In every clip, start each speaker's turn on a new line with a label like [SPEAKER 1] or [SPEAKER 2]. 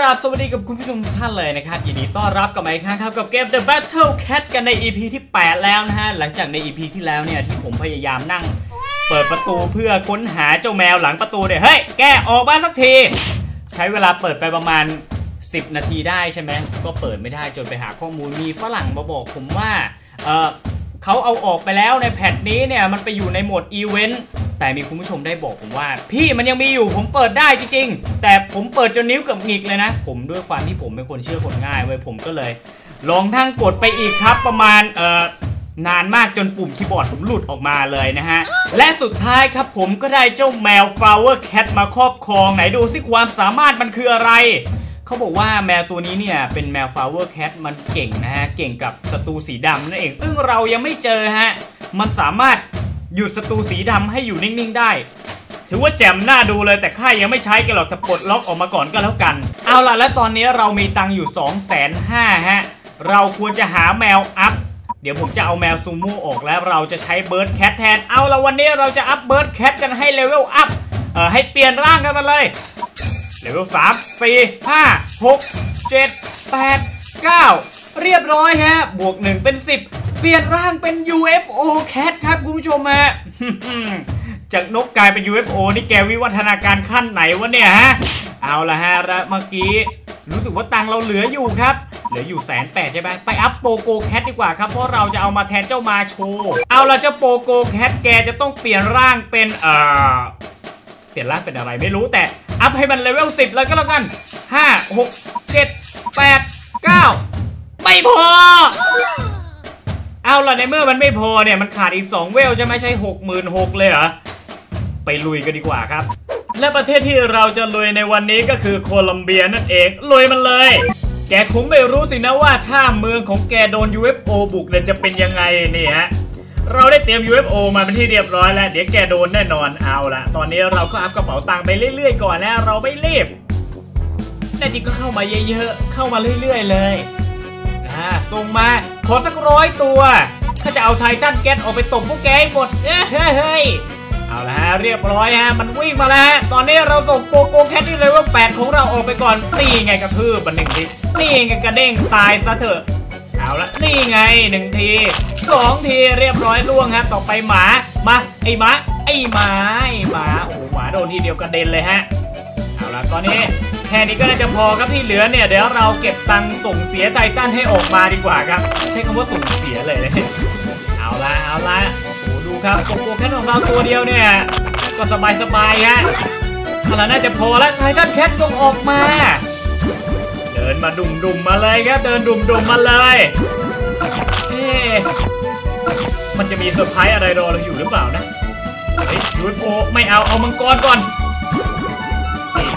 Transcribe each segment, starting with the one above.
[SPEAKER 1] ราบสวัสดีกับคุณผู้ชมทุกท่านเลยนะครับยินดีต้อนรับกลับมาอีกครั้งครับกับเกม The Battle Cat กันใน EP ที่ 8 แล้วนะฮะ หลังจากใน EP ที่แล้วเนี่ย ที่ผมพยายามนั่ง เปิดประตูเพื่อค้นหาเจ้าแมวหลังประตูเนี่ย เฮ้ย แกออกมาสักที ใช้เวลาเปิดไปประมาณ 10 นาทีได้ใช่ไหมก็เปิดไม่ได้จนไปหาข้อมูลมีฝรั่งมาบอกผมว่าเออเขาเอาออกไปแล้วในแพทนี้เนี่ยมันไปอยู่ในโหมดอีเวนต์ แต่มีคุณผู้ชมได้บอกผมว่า พี่มันยังมีอยู่ผมเปิดได้จริงๆ แต่ผมเปิดจนนิ้วเกับหงิกเลยนะ ผมด้วยความที่ผมเป็นคนเชื่อคนง่ายเว้ยผมก็เลย ลองทั้งกดไปอีกครับประมาณเอ่อนานมากจนปุ่มคีย์บอร์ดผมหลุดออกมาเลยนะฮะ และสุดท้ายครับผมก็ได้เจ้าแมว Flower Cat มาครอบครองไหนดูซิความสามารถมันคืออะไร เขาบอกว่าแมวตัวนี้เนี่ย เป็นแมว Flower Cat มันเก่งนะฮะ เก่งกับศัตรูสีดำนั่นเองซึ่งเรายังไม่เจอฮะ มันสามารถ หยุดศัตรูสีดำให้อยู่นิ่งๆได้ ถือว่าแจ่มหน่าดูเลยแต่ข้ายังไม่ใช้กันหรอกแต่ปลดล็อกออกมาก่อนก็แล้วกัน เอาล่ะและตอนนี้เรามีตังค์อยู่ 2 5 0 0 0ฮะ เราควรจะหาแมว up เดี๋ยวผมจะเอาแมวซูโม่ออกแล้วเราจะใช้ Bird Cat แทน เอาละวันนี้เราจะ up Bird Cat กันให้ level up เอ่อให้เปลี่ยนร่างกันมาเลยเลเวลสามสี่ห้าหกเจ็ดแปดเก้าเรียบร้อยฮะ บวกหนึ่งเป็นสิบเปลี่ยนร่างเป็น UFO Cat ครับคุณผู้ชมฮะจากนกกลายเป็น UFO นี่แกวิวัฒนาการขั้นไหนวะเนี่ยฮะ เอาละฮะแล้วเมื่อกี้ รู้สึกว่าตังเราเหลืออยู่ครับ เหลืออยู่แสนแปดใช่ไหมไปอัพโปโกแคทดีกว่าครับ เพราะเราจะเอามาแทนเจ้ามาโชเอาละเจ้าโปโกแคทแกจะต้องเปลี่ยนร่างเป็นเอ่อเปลี่ยนร่างเป็นอะไรไม่รู้แต่อัพให้มันเลเวล10เลยก็แล้วกัน5 6 7 8 9ไม่พอ เอาล่ะในเมื่อมันไม่พอเนี่ยมันขาดอีก 2 เวลจะไม่ใช่66,000เลยเหรอ ไปลุยกันดีกว่าครับ และประเทศที่เราจะลุยในวันนี้ก็คือโคลัมเบียนั่นเองลุยมันเลย แกคงไม่รู้สินะว่าถ้าเมืองของแกโดน UFO บุกเนี่ยจะเป็นยังไงเนี่ยฮะเราได้เตรียม UFO มาเป็นที่เรียบร้อยแล้ว เดี๋ยวแกโดนแน่นอนเอาละตอนนี้เราก็อัพกระเป๋าตังค์ไปเรื่อยๆก่อนนะเราไม่รีบแน่จริงก็เข้ามาเยอะๆ เข้ามาเรื่อยๆเลย อ่าส่งมาขอสักร้อยตัวถ้าจะเอาไททันแก๊สออกไปตบพวกแกให้หมดเฮ้ยเฮ้ยเอาละฮะเรียบร้อยฮะมันวิ่งมาแล้วฮะตอนนี้เราส่งโปโกแคทที่เลเวล8ของเราออกไปก่อนนี่ไงกระทืบมันหนึ่งทีนี่ไงกระเด้งตายซะเถอะเอาละนี่ไงหนึ่งทีสองทีเรียบร้อยล่วงฮะต่อไปหมามาไอ้หมาไอ้หมาไอ้หมาโอ้โหหมาโดนทีเดียวกระเด็นเลยฮะเอาละตอนนี้ ค่นี้ก็น่าจะพอครับที่เหลือเนี่ยเดี๋ยวเราเก็บตังค์ส่งเสียไททันให้ออกมาดีกว่าครับ ใช้คำว่าส่งเสียเลยนะเอาละเอาละโอ้ดูครับโกโก้แค่ของเราตัวเดียวเนี่ยก็สบายสบายฮะเอาละน่าจะพอแล้ว Titan Cat ต้องออกมา เดินมาดุ่มๆมมาเลยครับเดินดุ่มๆมมาเลยเอ๊มันจะมีเซอร์ไพรส์อะไรรอเราอยู่หรือเปล่านะเฮ้ยยูโอไม่เอาเอามังกรก่อน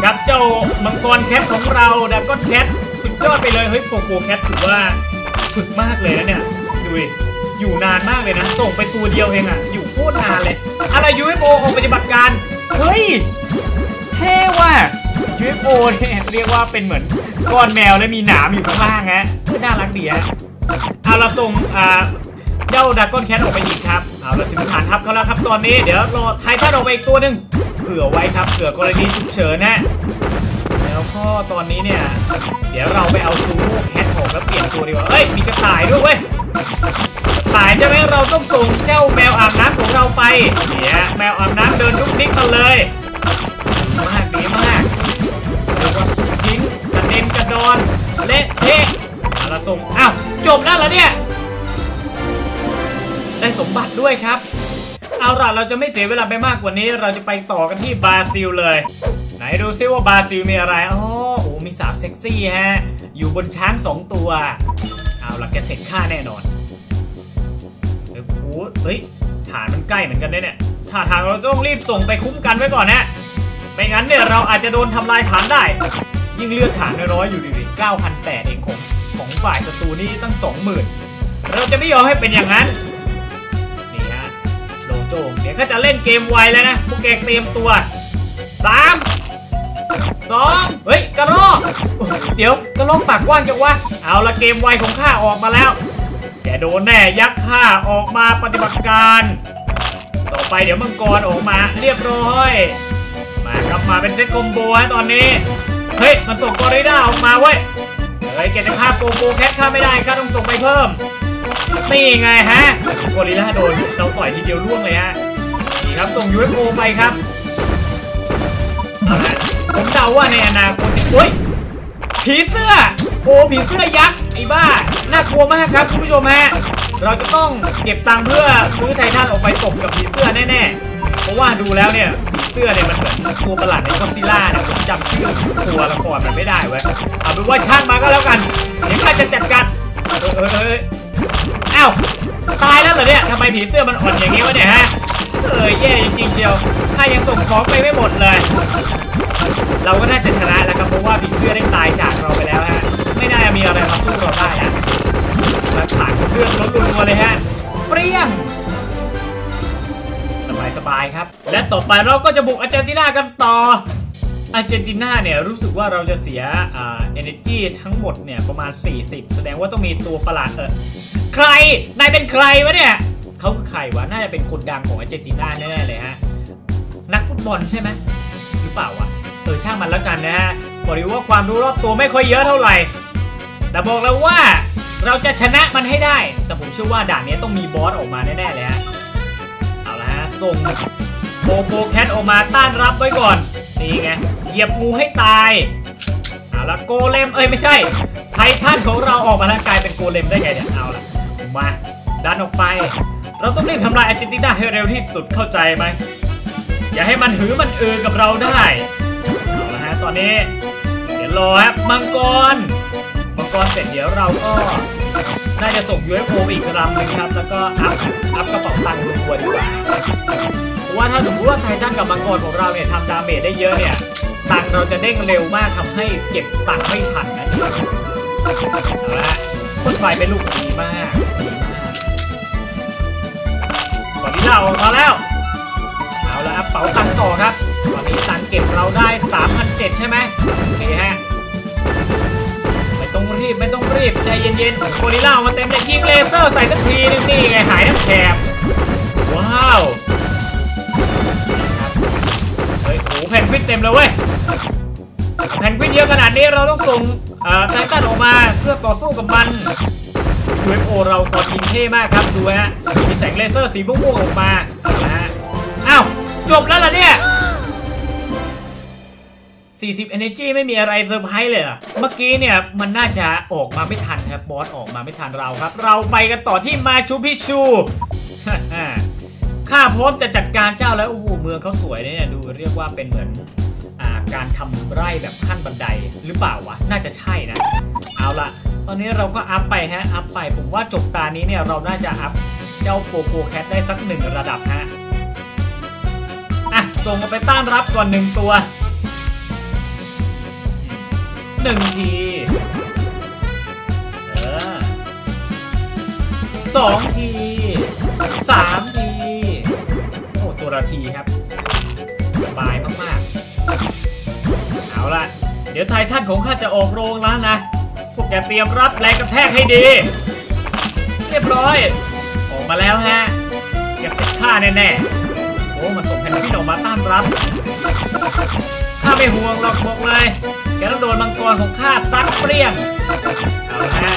[SPEAKER 1] ครับเจ้ามังกร Cat ของเราดักก้อนแคทสุดยอดไปเลยเฮ้ยโปโกแคทถือว่าฝึกมากเลยนะเนี่ยดูดิอยู่นานมากเลยนะ ส่งไปตัวเดียวเองอะอยู่โคตรนานเลย อะไร UFO ออกปฏิบัติการ เฮ้ย เท่ว่ะ UFO เนี่ยเรียกว่าเป็นเหมือนก้อนแมวและมีหนามอยู่ข้างล่างฮะน่ารักดีฮะเอาเราส่งอ่าเจ้าดักก้อนแคทออกไปอีกครับ เอาเราถึงฐานทัพเขาแล้วครับตอนนี้ เดี๋ยวรอไททันออกไปอีกตัวหนึ่ง เผื่อไว้ครับ เผื่อกรณีฉุกเฉินนะ แล้วก็ตอนนี้เนี่ย เดี๋ยวเราไปเอาซูแคทออกแล้วเปลี่ยนตัวดีกว่าเอ้ย มีกระต่ายด้วยเว้ยตายใช่ไหมเราต้องส่งเจ้าแมวอาบน้ำของเราไปเนี่ยแมวอาบน้ำเดินลุกนิกมาเลยมากดีมากทิ้งกระเด็นกระดอนเละเทะเอาละส่งอ้าวจบแล้วเหรอเนี่ย ได้สมบัติด้วยครับ เอาล่ะเราจะไม่เสียเวลาไปมากกว่านี้ เราจะไปต่อกันที่บราซิลเลย ไหนดูซิว่าบราซิลมีอะไรอ๋อโอ้มีสาวเซ็กซี่ฮะ อยู่บนช้างสองตัว เอาล่ะแกเสร็จค่าแน่นอนเฮ้ยโอ้เฮ้ยฐานมันใกล้เหมือนกันเนี่ยเนี่ยถ้าทางเราต้องรีบส่งไปคุ้มกันไว้ก่อนนะไม่งั้นเนี่ยเราอาจจะโดนทำลายฐานได้ ยิ่งเลือดฐานน้อยอยู่ดีๆ9,008เองของของฝ่ายศัตรูนี่ตั้ง 20,000 เราจะไม่ยอมให้เป็นอย่างนั้น โลโจเดี๋ยวก็จะเล่นเกมไวแล้วนะพวกแกเตรียมตัว3 2เฮ้ยกระรอกเดี๋ยวกระรอกปากกว้างจังวะเอาละเกมไวของข้าออกมาแล้ว แกโดนแน่ยักษ์ข้าออกมาปฏิบัติการ ต่อไปเดี๋ยวมังกรออกมาเรียบร้อย มาครับมาเป็นเซตคอมโบฮะตอนนี้เฮ้ยมันส่งกอริลล่าออกมาเว้ยเฮ้ยเกตภาพโกโกแคทข้าไม่ได้ข้าต้องส่งไปเพิ่ม นี่ไงฮะกอริล่าโดนเราต่อยทีเดียวร่วงเลยฮะนี่ครับส่ง UFO ไปครับอาละผมเดาว่าในอนาคตจะอุ้ยผีเสื้อโอ้ผีเสื้อยักษ์ไอ้บ้าน่ากลัวมากครับคุณผู้ชมฮะเราจะต้องเก็บตังค์เพื่อซื้อไททันออกไปตบกับผีเสื้อแน่ๆ เพราะว่าดูแล้วเนี่ยเสื้อเนี่ยมันเหมือนตัวประหลาดในกอซิล่าเนี่ยผมจำชื่อตัวละครมันไม่ได้เว้ยเอาเป็นว่าช่างมาก็แล้วกันเดี๋ยวข้าจะจัดการเออเออเอ้าวตายแล้วเหรอเนี่ยทำไมผีเสื้อมันอ่อนอย่างงี้วะเนี่ยฮะเออแย่จริงๆเชียวข้ายังส่งของไปไม่หมดเลย เราก็น่าจะชนะแล้วครับเพราะว่าผีเสื้อได้ตายจากเราไปแล้วฮะ ไม่น่าจะมีอะไรมาสู้เราได้นะมาผ่านเครื่องรถรัวๆเลยฮะ เปรี้ยงสบายสบายๆครับ และต่อไปเราก็จะบุกอาร์เจนตินากันต่อ อาร์เจนตินาเนี่ยรู้สึกว่าเราจะเสียอ่า energy ทั้งหมดเนี่ยประมาณ 40 แสดงว่าต้องมีตัวประหลาดเออใคร นายเป็นใครวะเนี่ยเขาคือใครวะ น่าจะเป็นคนดังของอาร์เจนตินาแน่ๆเลยฮะ นักฟุตบอลใช่ไหมหรือเปล่าวะเออช่างมันแล้วกันนะฮะบอกเลยว่าความรู้รอบตัวไม่ค่อยเยอะเท่าไหร่ แต่บอกแล้วว่าเราจะชนะมันให้ได้ แต่ผมเชื่อว่าด่านนี้ต้องมีบอสออกมาแน่ๆเลยฮะ เอาละฮะส่งโปโปแคทออกมาต้านรับไว้ก่อน นี่ไงเหยียบงูให้ตายเอาละโกเลมเอ้ยไม่ใช่ ไททันของเราออกมาแล้วกลายเป็นโกเลมได้ไงเนี่ยเอาละมาดันออกไป เราต้องรีบทำลายอาร์เจนตินาให้เร็วที่สุดเข้าใจไหมอย่าให้มันหือมันอือกับเราได้เอาละฮะตอนนี้เดี๋ยวรอครับมังกร รเสร็จเดี๋ยวเราก็น่าจะส่ง UFO ไปอีกลำหนึงครับ แล้วก็ up up กระเป๋าตังค์รัวดีกว่าเพราะว่าถ้าสมมติว่าไททันกับมังกรของเราเนี่ยทำ damage ได้เยอะเนี่ยตังค์เราจะเด้งเร็วมากทำให้เก็บตังค์ไม่ทันนะเอาละพ่นไฟเป็นลูกดีมากดีมากตอนนี้เราออกมาแล้วเอาละครับเป๋าตังค์ต่อครับตอนนี้ตังค์เก็บเราได้3,700ใช่ไหมโอเคฮะ รีบไม่ต้องรีบใจเย็นๆโคลิล่าออกมาเต็มเลยยิงเลเซอร์ใส่สักทีนึงนี่ไงหายทั้งแถบว้าวเฮ้ยโหแผ่นฟิตเต็มเลยเว้ยแผ่นฟิตเยอะขนาดนี้เราต้องส่งไททันออกมาเพื่อต่อสู้กับมัน UFO เราตอนยิงเท่มากครับดูฮะมีแสงเลเซอร์สีม่วงๆออกมานะฮะอ้าวจบแล้วเหรอเนี่ย 40 energy ไม่มีอะไรเซอร์ไพรส์เลยเหรอเมื่อกี้เนี่ยมันน่าจะออกมาไม่ทันครับ boss ออกมาไม่ทันเราครับ เราไปกันต่อที่มาชูพิชูข้าพร้อมจะจัดการเจ้าแล้วโอ้โหเมืองเขาสวยเนี่ยดูเรียกว่าเป็นเหมือนอการทำไร่แบบขั้นบันไดหรือเปล่าวะ น่าจะใช่นะ เอาละตอนนี้เราก็อัพไปฮะ อัพไป ผมว่าจบตานี้เนี่ยเราน่าจะอัพเจ้าโปโกแคทได้สักหนึ่งระดับฮะ อะ ส่งมาไปต้านรับก่อนหนึ่งตัว หนึ่งที เออสองทีสามที โอ้ตัวละทีครับ สบายมากๆ เอาละเดี๋ยวไททันของข้าจะออกโรงแล้วนะ พวกแกเตรียมรับแรงกระแทกให้ดี เรียบร้อย ออกมาแล้วฮะแกเสร็จข้าแน่ๆ โอ้ มันส่งแผ่นพี่ออกมาต้านรับ ข้าไม่ห่วงหรอกบอกเลย แกต้องโดนมังกรของข้าซัดเปรี้ยง เอาละฮะ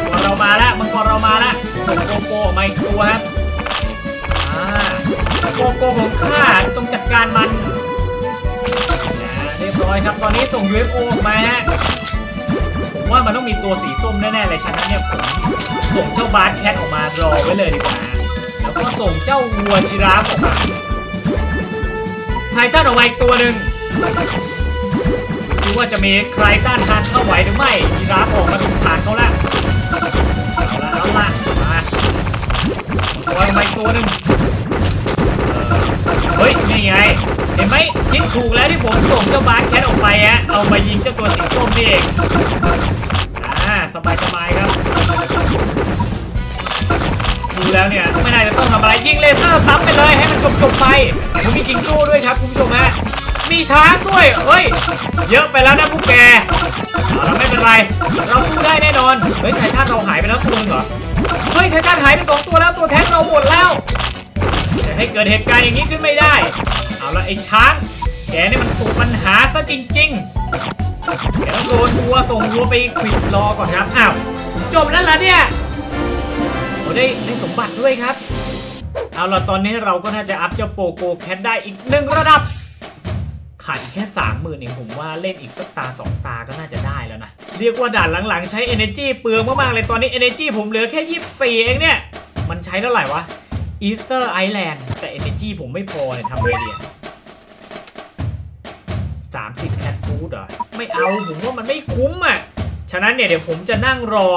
[SPEAKER 1] มังกรเรามาแล้วมังกรเรามาแล้วส่งโกโก้มาอีกตัวครับอ่าโกโก้ของข้าต้องจัดการมันเรียบร้อยครับ ตอนนี้ส่ง UFO ออกมาฮะว่ามันต้องมีตัวสีส้มแน่ๆเลยฉะนั้นเนี่ยผมส่งเจ้าบาร์แคทออกมารอไว้เลยดีกว่า แล้วก็ส่งเจ้าวัวจิราฟออกมาไททันออกมาอีกตัวหนึ่ง ดูว่าจะมีใครต้านทานเข้าไหวหรือไม่ยีราฟออกมาถูกฐานเขาแล้วเอาละเอาละมาตัวออกมาอีกตัวหนึ่งเฮ้ยนี่ไง เห็นไหมคิดถูกแล้วที่ผมส่งเจ้าบาร์แคทออกไปฮะเอามายิงเจ้าตัวสีส้มนี่เองอ่าสบายสบายครับดูแล้วเนี่ยไม่น่าจะต้องทำอะไรยิงเลเซอร์ซ้ำไปเลยให้มันจบๆไปผมมีจิงโจ้ด้วยครับคุณผู้ชมฮะ มีช้างด้วยเฮ้ย เยอะไปแล้วนะพวกแกเอาละไม่เป็นไร เราสู้ได้แน่นอน เฮ้ยไททันเราหายไปแล้วตัวนึงเหรอ เฮ้ยไททันหายไปสองตัวแล้วตัวแทนเราหมดแล้วจะให้เกิดเหตุการณ์อย่างนี้ขึ้นไม่ได้ เอาละไอ้ช้าง แกนี่มันตัวปัญหาซะจริงๆเดี๋ยวโดนวัวส่งวัวไปควิดรอก่อนครับ อ้าว จบแล้วเหรอเนี่ยโอ้ได้ได้สมบัติด้วยครับ เอาละตอนนี้เราก็น่าจะอัพเจ้าโปโกแคทได้อีกหนึ่งระดับ ขาดอีกแค่สามหมื่นเองผมว่าเล่นอีกสักตาสองตาก็น่าจะได้แล้วนะ เรียกว่าด่านหลังๆ ใช้ energy เปลืองมากๆเลยตอนนี้ energy ผมเหลือแค่ยี่สี่เองเนี่ย มันใช้เท่าไหร่วะ Easter Island แต่ energy ผมไม่พอเนี่ยทำไงดีอะ30 cat food เหรอ ไม่เอา ผมว่ามันไม่คุ้มอะ ฉะนั้นเนี่ยเดี๋ยวผมจะนั่งรอ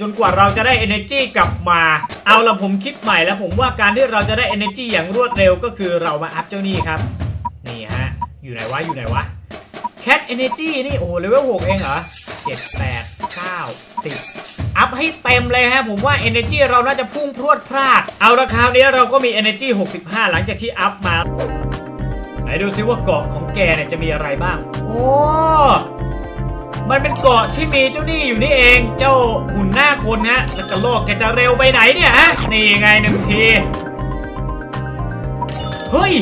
[SPEAKER 1] จนกว่าเราจะได้ energy กลับมา เอาละผมคิดใหม่แล้วผมว่าการที่เราจะได้ energy อย่างรวดเร็วก็คือเรามาอัพเจ้านี่ครับ อยู่ไหนวะ อยู่ไหนวะ Cat Energy นี่ โอ้เลเวล6เองเหรอ 7 8 9 10 อัพให้เต็มเลยฮะ ผมว่า Energy เราน่าจะพุ่งพรวดพลาด เอาละคราวนี้เราก็มี Energy 65 หลังจากที่อัพมา ไหนดูซิว่าเกาะของแกเนี่ยจะมีอะไรบ้าง โอ้ มันเป็นเกาะที่มีเจ้านี่อยู่นี่เอง เจ้าหุ่นหน้าคนฮะแล้วก็โลกแกจะเร็วไปไหนเนี่ยฮะ นี่ไงหนึ่งที เฮ้ย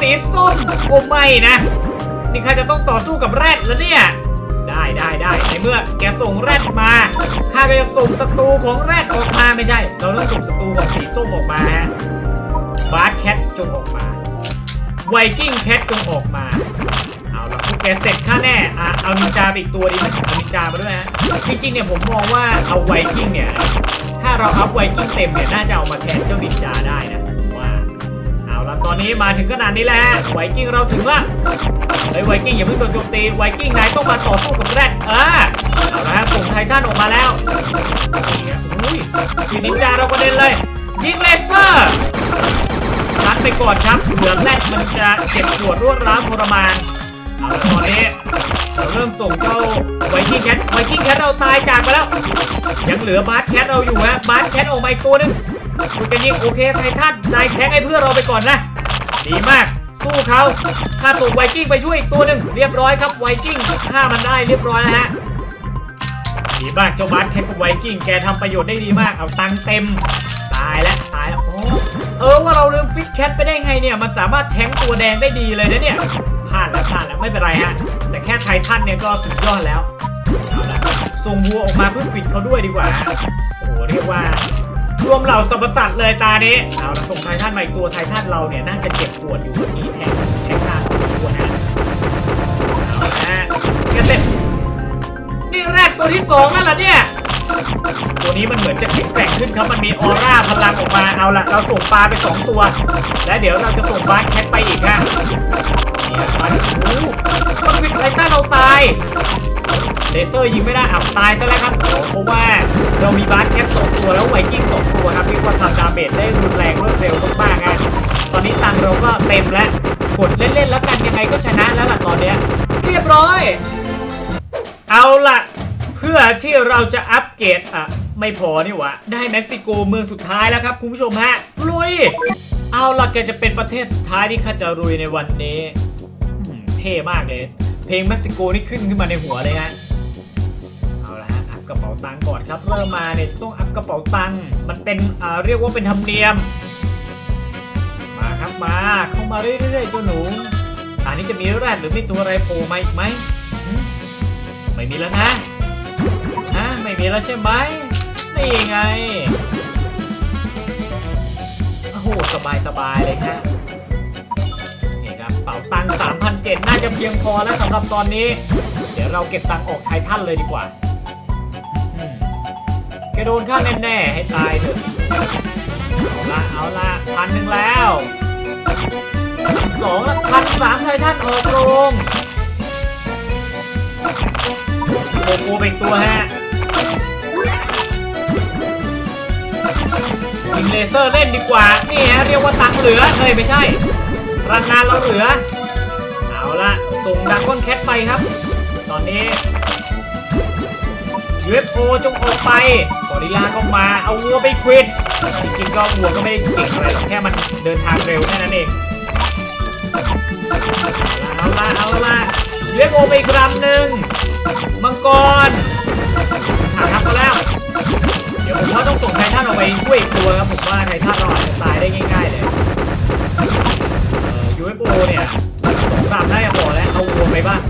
[SPEAKER 1] สีส้มโอ้ไม่นะ นี่ข้าจะต้องต่อสู้กับแรดแล้วเนี่ย ได้ได้ได้ในเมื่อแกส่งแรดมาข้าก็จะส่งศัตรูของแรดออกมาไม่ใช่ เราต้องส่งศัตรูของสีส้มออกมาฮะ Bird Cat จงออกมา Viking Cat จงออกมาเอาละพวกแกเสร็จข้าแน่อะเอานินจาอีกตัวดีไหมเอานินจามาด้วยฮะจริงๆเนี่ยผมมองว่าเอาไวกิ้งเนี่ยถ้าเราอัพไวกิ้งเต็มเนี่ยน่าจะเอามาแทนเจ้านินจาได้นะ ตอนนี้มาถึงขนาดนี้แล้วฮะไวกิ้งเราถึงละเฮ้ไวกิ้งอย่าเพิ่งโดนโจมตีไวกิ้งนายต้องมาต่อสู้กับแรดอ่าเอาละฮะส่งไททันออกมาแล้วนี่ฮะอุ้ยทีนินจาเราประเด็นเลยยิงเลเซอร์ซัดไปก่อนครับเหลือแรดมันจะเจ็บปวดรวดร้าวทรมานเอาละตอนนี้เราเริ่มส่งเจ้าViking Cat Viking Cat เราตายจากไปแล้ว ยังเหลือ Bath Cat เราอยู่ฮะ Bath Cat ออกมาอีกตัวหนึ่งคุณจะยิงโอเคไททันนายแทงให้เพื่อนเราไปก่อนนะ ดีมาก สู้เขาข้าส่งไวกิ้งไปช่วยอีกตัวหนึ่งเรียบร้อยครับไวกิ้งฆ่ามันได้เรียบร้อยแล้วฮะดีมากเจ้า Bath Cat กับไวกิ้งแกทำประโยชน์ได้ดีมากเอาตังเต็ม ตายแล้วตายแล้วโอ้เออว่าเราลืม Fish Cat ไปได้ไงเนี่ยมันสามารถแทงตัวแดงได้ดีเลยนะเนี่ยพลาดแล้วพลาดแล้วไม่เป็นไรฮะแต่แค่ไททันเนี่ยก็สุดยอดแล้วเอาละส่งวัวออกมาเพื่อปิดเขาด้วยดีกว่าโอ้โหเรียกว่า รวมเหล่าสรรพสัตว์เลยตานี้เอาละส่งไททันมาอีกตัวไททันเราเนี่ยน่าจะเจ็บปวดอยู่เมื่อกี้แทงแทงหน้าตัวนะเอาละฮะแกเสร็นี่แรกตัวที่สองแล้วล่ะเนี่ยตัวนี้มันเหมือนจะแข็งแกร่งขึ้นครับ มันมีออร่าพลังออกมา เอาละเราส่งปลาไปสองตัว และเดี๋ยวเราจะส่ง Bath Cat ไปอีกฮะเนี่ย เลเซอร์ยิงไม่ได้อับตายซะแล้วครับเพราะว่าเรามี Bath Cat สองตัวแล้วไวกิ้งสองตัวครับเรียกว่าทำ damage ได้รุนแรงรวดเร็วมากๆอะตอนนี้ตังเราก็เต็มแล้วกดเล่นๆแล้วกันยังไงก็ชนะแล้วล่ะตอนเนี้ยเรียบร้อย เอาล่ะ เพื่อที่เราจะอัปเกรดอะไม่พอนี่หวะได้เม็กซิโกเมืองสุดท้ายแล้วครับคุณผู้ชมฮะลุย เอาล่ะแกจะเป็นประเทศสุดท้ายที่ข้าจะรุยในวันนี้เท่มากเลย เพลงเม็กซิโกนี่ขึ้นขึ้นมาในหัวเลยฮะ ระเป๋าตังค์ก่อนครับ เริ่มมาเนี่ยต้องอัพกระเป๋าตังค์มันเป็นอ่าเรียกว่าเป็นธรรมเนียม มาครับมาเข้ามาเรื่อยๆเจ้าหนูอันนี้จะมีแรดหรือมีตัวอะไรโผล่มาอีกไหมไม่มีแล้วนะฮะไม่มีแล้วใช่ไหมนี่ไงโอ้โหสบายสบายๆเลยฮะนี่ครับเป๋าตังค์3,007น่าจะเพียงพอแล้วสำหรับตอนนี้ เดี๋ยวเราเก็บตังค์ออกไททันเลยดีกว่า แกโดนข้าแน่ๆให้ตายเถอะเอาละเอาละพันหนึ่งแล้วสองละพันสามไททันเออกรงโกโก้เป็นตัวฮะยิงเลเซอร์เล่นดีกว่า นี่ฮะเรียกว่าตังเหลือเฮ้ยไม่ใช่พลังงานเราเหลือ เอาละส่งดักก้อนแคทไปครับ ตอนนี้ UFO จงออกไป ริลลาก็มา เอาวัวไปควิดจริงๆก็วัวก็ไม่ได้เก่งอะไรหรอกแค่มันเดินทางเร็วแค่นั้นเอง เอาละเอาละ UFO ไปอีกลำหนึ่งมังกรหาทับเขาแล้ว เดี๋ยวผมว่าต้องส่งไททันออกไปช่วยตัวครับผมว่าไททันเราอาจจะตายได้ง่ายๆเลยเอ่อ UFO เนี่ยสองลำได้พอแล้วเอาวัวไปบ้าง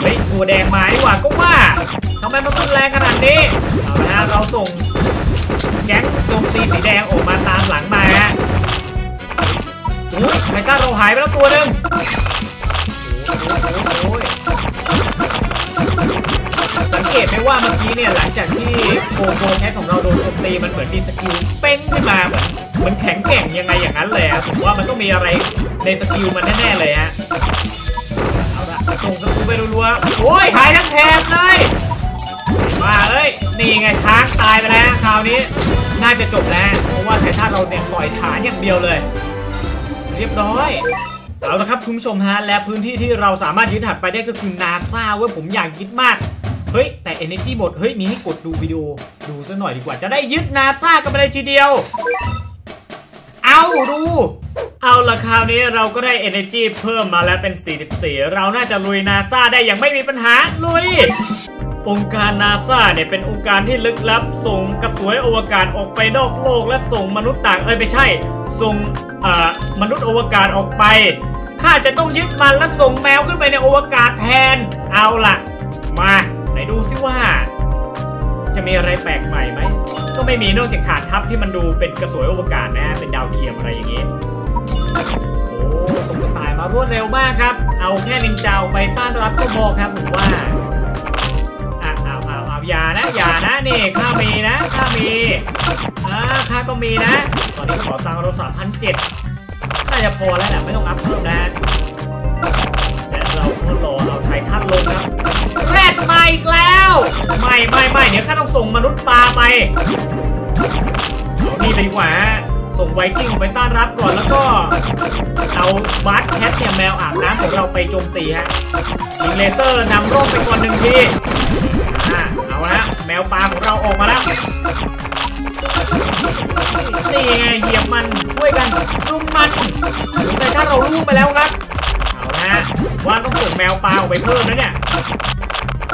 [SPEAKER 1] เฮ้ยตัวแดงมาดีกว่าก็ว่า ไมมันรุนแรงขนาดนี้ เอาละฮะเราส่งแก๊งโจมตีสีแดงออกมาตามหลังมาฮะอุ้ยไททันเราหายไปแล้วตัวหนึ่งโอ้ยสังเกตไหมว่าเมื่อกี้เนี่ยหลังจากที่ Pogo Cat ของเราโดนโจมตีมันเหมือนมี skill เป้งขึ้นมาเหมือนเหมือนแข็งแกร่งยังไงอย่างนั้นเลยอะผมว่ามันต้องมีอะไรใน skill มันแน่ๆเลยฮะเอาละส่งสกูไปรัวๆโอ้ยหายทั้งแถบเลย มาเอ้ย นี่ไงช้างตายไปแล้วคราวนี้น่าจะจบแล้ว เพราะว่าไททันเราเนี่ยปล่อยฐานอย่างเดียวเลย เรียบร้อยเอาละครับคุณผู้ชมฮะและพื้นที่ที่เราสามารถยึดถัดไปได้ก็คือนาซาเว้ยผมอยากยึดมาก เฮ้ย แต่ Energy หมดเฮ้ย มีให้กดดูวิดีโอดูซะหน่อยดีกว่าจะได้ยึดนาซากันไปเลยทีเดียว เอาดู เอาละคราวนี้เราก็ได้ energy เพิ่มมาแล้วเป็น 44 เราน่าจะลุยนาซาได้อย่างไม่มีปัญหาลุย องค์การนาซาเนี่ยเป็นองค์การที่ลึกลับ ส่งกระสวยอวกาศออกไปนอกโลก และส่งมนุษย์ต่างเอ้ยไม่ใช่ ส่งมนุษย์อวกาศออกไปข้าจะต้องยึดมันและส่งแมวขึ้นไปในอวกาศแทน เอาล่ะ มาไหนดูซิว่า จะมีอะไรแปลกใหม่ไหม ก็ไม่มีนอกจากฐานทัพที่มันดูเป็นกระสวยอวกาศนะเป็นดาวเทียมอะไรอย่างงี้โอ้ส่งกระต่ายมารวดเร็วมากครับ เอาแค่นินจาไปต้านรับก็พอครับผมว่า อย่านะอย่านะนี่ข้ามีนะข้ามีอ่าข้าก็มีนะ ตอนนี้ขอตังค์เราสามพันเจ็ดน่าจะพอแล้วแหละไม่ต้องอัพเพิ่มนะและเราก็รอเอาไททันลงครับแรดมาอีกแล้ว ไม่ไม่ไม่เดี๋ยวข้าต้องส่งมนุษย์ปลาไปเอานี่ไปดีกว่าส่งไวกิ้งไปต้อนรับก่อนแล้วก็เอา Bath Cat เนี่ยแมวอาบน้ำของเราไปโจมตีฮะยิงเลเซอร์นำร่องไปก่อนหนึ่งที แมวปลาของเราออกมาแล้วนี่ไงเหยียบมันช่วยกันรุมมันแต่ถ้าเราลูกไปแล้วครับเอาละฮะว่าต้องส่งแมวปลาออกไปเพิ่มนะเนี่ย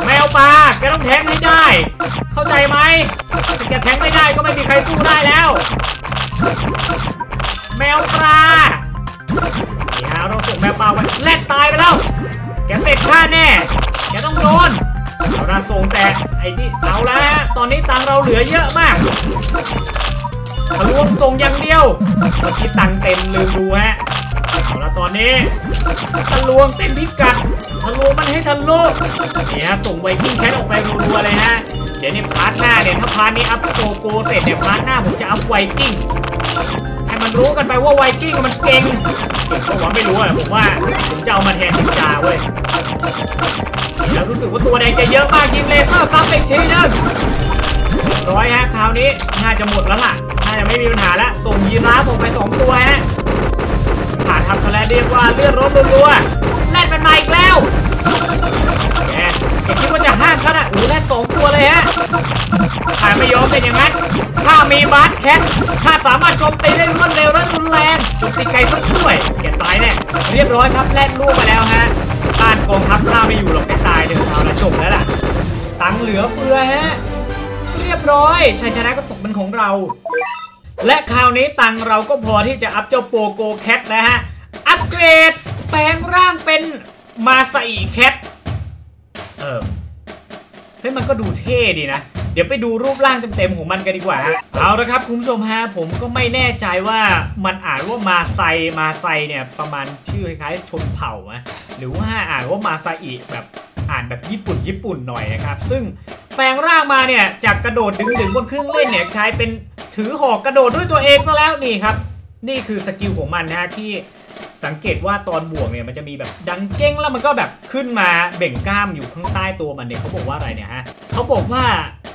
[SPEAKER 1] แมวปลาแกต้องแทงให้ได้ เข้าใจไหมถ้าแกแทงไม่ได้ก็ไม่มีใครสู้ได้แล้ว แมวปลานี่ฮะเราส่งแมวปลาไปแรดตายไปแล้วแกเสร็จข้าแน่แกต้องโดนเอาละส่งแต่ ไอ้ที่เอาละฮะตอนนี้ตังเราเหลือเยอะมากทะลวงส่งอย่างเดียวเมื่อกี้ตังเต็มลืมดูฮะเอาละตอนนี้ทะลวงเต็มพิกัดทะลวงมันให้ทะลุเนี่ยฮะส่ง Viking Cat ออกไปรัวๆเลยฮะเดี๋ยวใน part หน้าเนี่ยถ้า part นี้อัพ Pogo เสร็จเนี่ย part หน้าผมจะอัพไวกิ้ง ให้มันรู้กันไปว่าไวกิ้งมันเก่งก็ว่าไม่รู้อะผมว่าผมจะเอามาแทนนินจาเว้ยแล้วรู้สึกว่าตัวแดงจะเยอะมากยิงเลเซอร์ซ้ำอีกทีนึงร้อยฮะคราวนี้น่าจะหมดแล้วล่ะน่าจะไม่มีปัญหาแล้วส่งยีราฟออกไปสองตัวฮะผ่านทำคะแนนเรียกว่าเลือดรถรัวๆแล่นมันมาอีกแล้วแกแก คิดว่าจะห้ามเขาน่ะอู้แล่นสองตัวเลยฮะข้าไม่ยอมเป็นอย่างนั้นข้ามี Bath Cat ข้าสามารถโจมตีได้รวดเร็วและรุนแรงโจมตีไกลสักด้วยแกตายแน่เรียบร้อยครับแล่นลูกมาแล้วฮะต้านกองทัพข้าไม่อยู่หรอกแกตายเดี๋ยวเอาละจบแล้วล่ะ ตังค์เหลือเฟือฮะเรียบร้อยชัยชนะก็ตกเป็นของเรา และคราวนี้ตังค์เราก็พอที่จะอัพเจ้า Pogo Cat นะฮะอัปเกรดแปลงร่างเป็น Masai Cat เออเฮ้ยมันก็ดูเท่ดีนะ เดี๋ยวไปดูรูปร่างเต็มๆของมันกันดีกว่าฮะเอาละครับคุณผู้ชมฮะผมก็ไม่แน่ใจว่ามันอ่านว่ามาไซมาไซเนี่ยประมาณชื่อคล้ายๆชนเผ่าไหนหรือว่าอ่านว่ามาซาอิแบบอ่านแบบญี่ปุ่นญี่ปุ่นหน่อยนะครับ ซึ่งแปลงร่างมาเนี่ยจากกระโดดดึ๋งๆบนเครื่องเล่นเนี่ยใช้เป็นถือหอกกระโดดด้วยตัวเองซะแล้วนี่ครับ นี่คือ skill ของมันนะที่ สังเกตว่าตอนบวกเนี่ยมันจะมีแบบดังเก้งแล้วมันก็แบบขึ้นมาเบ่งกล้ามอยู่ข้างใต้ตัวมันเนี่ยเขาบอกว่าอะไรเนี่ยฮะเขาบอกว่า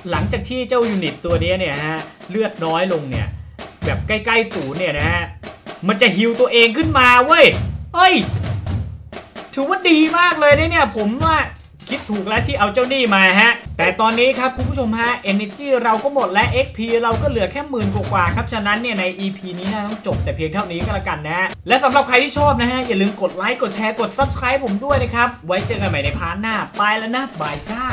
[SPEAKER 1] หลังจากที่เจ้ายูนิตตัวนี้เนี่ยฮะเลือดน้อยลงเนี่ยแบบใกล้ๆศูนย์เนี่ยนะฮะมันจะฮิวตัวเองขึ้นมาเว้ยเฮ้ยถือว่าดีมากเลยเนี่ยผมว่าคิดถูกแล้วที่เอาเจ้านี่มาฮะ แต่ตอนนี้ครับคุณผู้ชมฮะ Energy เราก็หมดและ XP เราก็เหลือแค่หมื่นกว่าครับ ฉะนั้นเนี่ยใน EP นี้นะต้องจบแต่เพียงเท่านี้ก็แล้วกันนะ และสำหรับใครที่ชอบนะฮะ อย่าลืมกดไลค์กดแชร์กด Subscribe ผมด้วยนะครับ ไว้เจอกันใหม่ในพาร์ทหน้า ไปแล้วนะบายจ้า